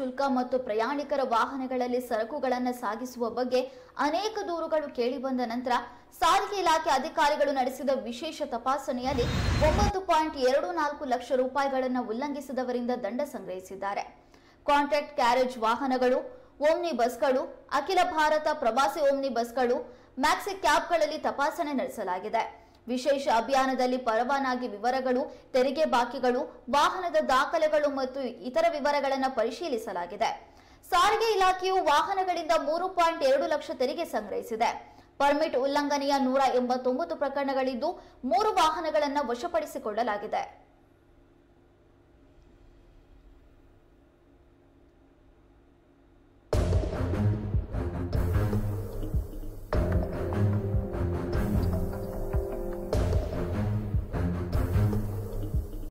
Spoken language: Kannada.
ಶುಲ್ಕ ಮತ್ತು ಪ್ರಯಾಣಿಕರ ವಾಹನಗಳಲ್ಲಿ ಸರಕುಗಳನ್ನು ಸಾಗಿಸುವ ಬಗ್ಗೆ ಅನೇಕ ದೂರುಗಳು ಕೇಳಿಬಂದ ನಂತರ ಸಾರಿಗೆ ಇಲಾಖೆ ಅಧಿಕಾರಿಗಳು ನಡೆಸಿದ ವಿಶೇಷ ತಪಾಸಣೆಯಲ್ಲಿ ಒಂಬತ್ತು ಪಾಯಿಂಟ್ ಎರಡು ನಾಲ್ಕು ಲಕ್ಷ ರೂಪಾಯಿಗಳನ್ನು ಉಲ್ಲಂಘಿಸಿದವರಿಂದ ದಂಡ ಸಂಗ್ರಹಿಸಿದ್ದಾರೆ. ಕಾಂಟ್ರಾಕ್ಟ್ ಕ್ಯಾರೇಜ್ ವಾಹನಗಳು, ಓಮ್ನಿ ಬಸ್ಗಳು, ಅಖಿಲ ಭಾರತ ಪ್ರವಾಸಿ ಓಮ್ನಿ ಬಸ್ಗಳು, ಮ್ಯಾಕ್ಸಿ ಕ್ಯಾಬ್ಗಳಲ್ಲಿ ತಪಾಸಣೆ ನಡೆಸಲಾಗಿದೆ. ವಿಶೇಷ ಅಭಿಯಾನದಲ್ಲಿ ಪರವಾನಗಿ ವಿವರಗಳು, ತೆರಿಗೆ ಬಾಕಿಗಳು, ವಾಹನದ ದಾಖಲೆಗಳು ಮತ್ತು ಇತರ ವಿವರಗಳನ್ನು ಪರಿಶೀಲಿಸಲಾಗಿದೆ. ಸಾರಿಗೆ ಇಲಾಖೆಯು ವಾಹನಗಳಿಂದ ಮೂರು ಪಾಯಿಂಟ್ ಎರಡು ಲಕ್ಷ ತೆರಿಗೆ ಸಂಗ್ರಹಿಸಿದೆ. ಪರ್ಮಿಟ್ ಉಲ್ಲಂಘನೆಯ ನೂರ ಎಂಬತ್ತೊಂಬತ್ತು ಪ್ರಕರಣಗಳಿದ್ದು ಮೂರು ವಾಹನಗಳನ್ನು ವಶಪಡಿಸಿಕೊಳ್ಳಲಾಗಿದೆ.